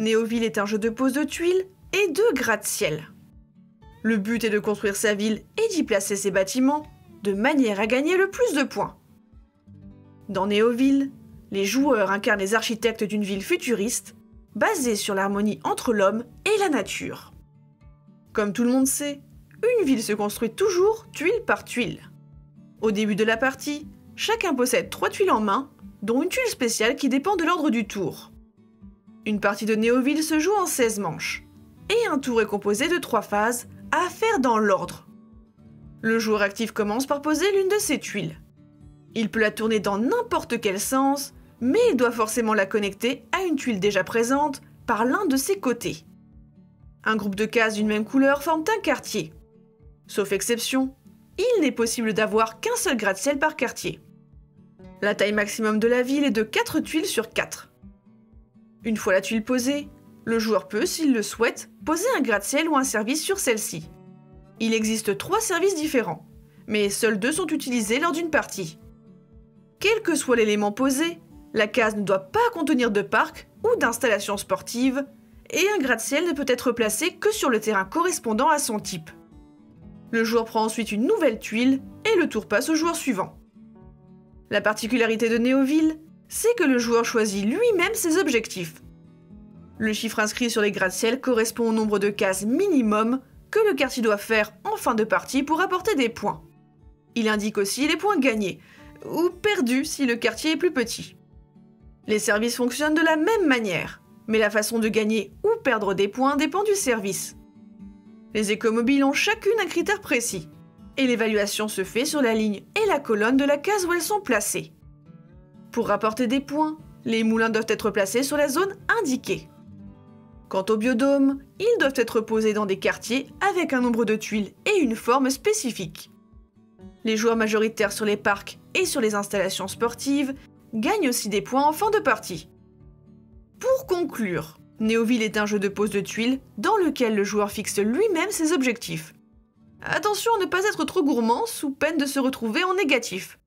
Néoville est un jeu de pose de tuiles et de gratte-ciel. Le but est de construire sa ville et d'y placer ses bâtiments de manière à gagner le plus de points. Dans Néoville, les joueurs incarnent les architectes d'une ville futuriste basée sur l'harmonie entre l'homme et la nature. Comme tout le monde sait, une ville se construit toujours tuile par tuile. Au début de la partie, chacun possède trois tuiles en main, dont une tuile spéciale qui dépend de l'ordre du tour. Une partie de Néoville se joue en 16 manches, et un tour est composé de trois phases à faire dans l'ordre. Le joueur actif commence par poser l'une de ses tuiles. Il peut la tourner dans n'importe quel sens, mais il doit forcément la connecter à une tuile déjà présente par l'un de ses côtés. Un groupe de cases d'une même couleur forment un quartier. Sauf exception, il n'est possible d'avoir qu'un seul gratte-ciel par quartier. La taille maximum de la ville est de 4 tuiles sur 4. Une fois la tuile posée, le joueur peut, s'il le souhaite, poser un gratte-ciel ou un service sur celle-ci. Il existe trois services différents, mais seuls deux sont utilisés lors d'une partie. Quel que soit l'élément posé, la case ne doit pas contenir de parc ou d'installation sportive, et un gratte-ciel ne peut être placé que sur le terrain correspondant à son type. Le joueur prend ensuite une nouvelle tuile et le tour passe au joueur suivant. La particularité de Néoville, c'est que le joueur choisit lui-même ses objectifs. Le chiffre inscrit sur les gratte-ciel correspond au nombre de cases minimum que le quartier doit faire en fin de partie pour apporter des points. Il indique aussi les points gagnés, ou perdus si le quartier est plus petit. Les services fonctionnent de la même manière, mais la façon de gagner ou perdre des points dépend du service. Les écomobiles ont chacune un critère précis, et l'évaluation se fait sur la ligne et la colonne de la case où elles sont placées. Pour rapporter des points, les moulins doivent être placés sur la zone indiquée. Quant aux biodomes, ils doivent être posés dans des quartiers avec un nombre de tuiles et une forme spécifique. Les joueurs majoritaires sur les parcs et sur les installations sportives gagnent aussi des points en fin de partie. Pour conclure, Néoville est un jeu de pose de tuiles dans lequel le joueur fixe lui-même ses objectifs. Attention à ne pas être trop gourmand sous peine de se retrouver en négatif.